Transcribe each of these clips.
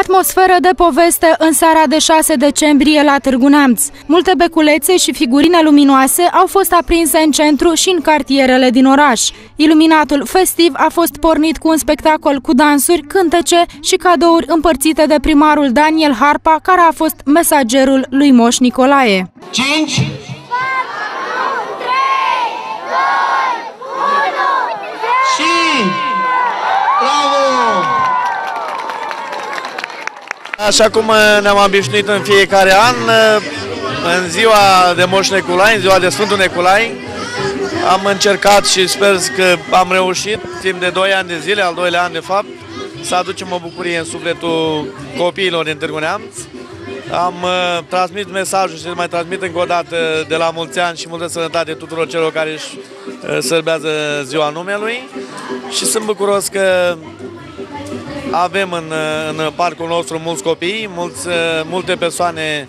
Atmosferă de poveste în seara de 6 decembrie la Târgu Neamț. Multe beculețe și figurine luminoase au fost aprinse în centru și în cartierele din oraș. Iluminatul festiv a fost pornit cu un spectacol cu dansuri, cântece și cadouri împărțite de primarul Daniel Harpa, care a fost mesagerul lui Moș Nicolae. 5 și bravo! Așa cum uh, ne-am obișnuit în fiecare an, uh, în ziua de Moș Neculai, în ziua de Sfântul Neculai, am încercat și sper că am reușit, timp de 2 ani de zile, al doilea an de fapt, să aducem o bucurie în sufletul copiilor din Târgu Neamț. Am uh, transmis mesajul și îl mai transmit încă o dată de la mulți ani și multă sănătate tuturor celor care își uh, sărbează ziua numelui și sunt bucuros că avem în, în parcul nostru mulți copii, mulți, multe persoane,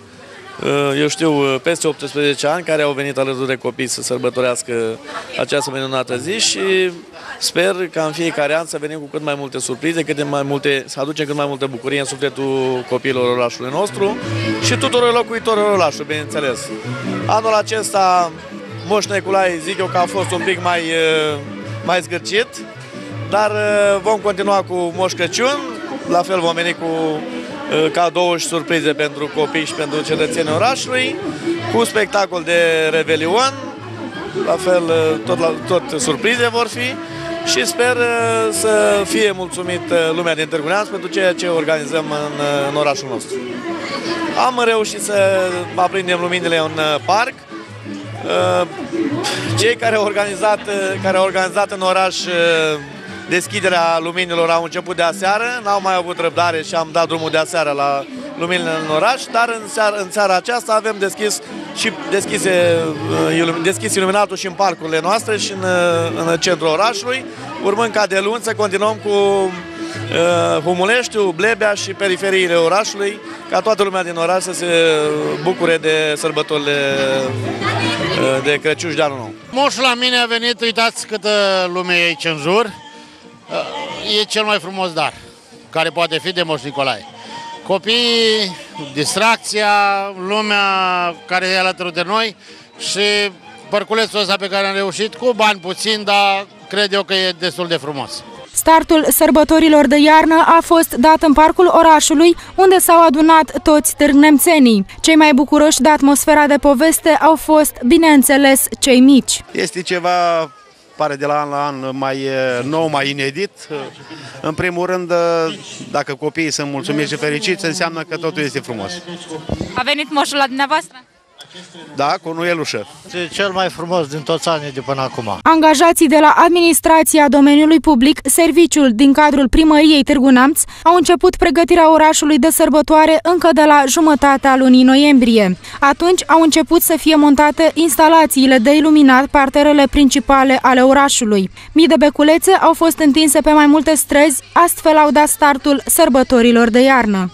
eu știu, peste 18 ani, care au venit alături de copii să sărbătorească această minunată zi și sper ca în fiecare an să venim cu cât mai multe surprize, cât mai multe, să aducem cât mai multă bucurie în sufletul copiilor orașului nostru și tuturor locuitorilor orașului, bineînțeles. Anul acesta, Moș Neculai, zic eu că a fost un pic mai, mai zgârcit, dar uh, vom continua cu Moș Crăciun, la fel vom veni cu uh, cadouri și surprize pentru copii și pentru cetățenii orașului, cu spectacol de Revelion, la fel uh, tot, la, tot surprize vor fi. Și sper să fie mulțumit lumea din Târgu Neamț pentru ceea ce organizăm în, în orașul nostru. Am reușit să aprindem luminile în parc, cei care au organizat, care au organizat în oraș Deschiderea luminilor au început de aseară, n-au mai avut răbdare și am dat drumul de aseară la luminile în oraș, dar în seara, în seara aceasta avem deschis și deschise, uh, deschis iluminatul și în parcurile noastre și în, uh, în centrul orașului, urmând ca de luni să continuăm cu uh, Humuleștiu, Blebea și periferiile orașului, ca toată lumea din oraș să se bucure de sărbătorile uh, de Crăciun și de Anul Nou. Moșul la mine a venit, uitați câtă lume e aici în jur, e cel mai frumos dar care poate fi de Moș Nicolae. Copiii, distracția, lumea care e alături de noi și parculețul ăsta pe care am reușit cu bani puțin, dar cred eu că e destul de frumos. Startul sărbătorilor de iarnă a fost dat în parcul orașului, unde s-au adunat toți târgnemțenii. Cei mai bucuroși de atmosfera de poveste au fost, bineînțeles, cei mici. Este ceva pare de la an la an mai nou, mai inedit. În primul rând, dacă copiii sunt mulțumiți și fericiți, înseamnă că totul este frumos. A venit moșul la dumneavoastră? Da, cu nuielușă. E cel mai frumos din toți anii de până acum. Angajații de la administrația domeniului public, serviciul din cadrul primăriei Târgu Neamț, au început pregătirea orașului de sărbătoare încă de la jumătatea lunii noiembrie. Atunci au început să fie montate instalațiile de iluminat parterele principale ale orașului. Mii de beculețe au fost întinse pe mai multe străzi, astfel au dat startul sărbătorilor de iarnă.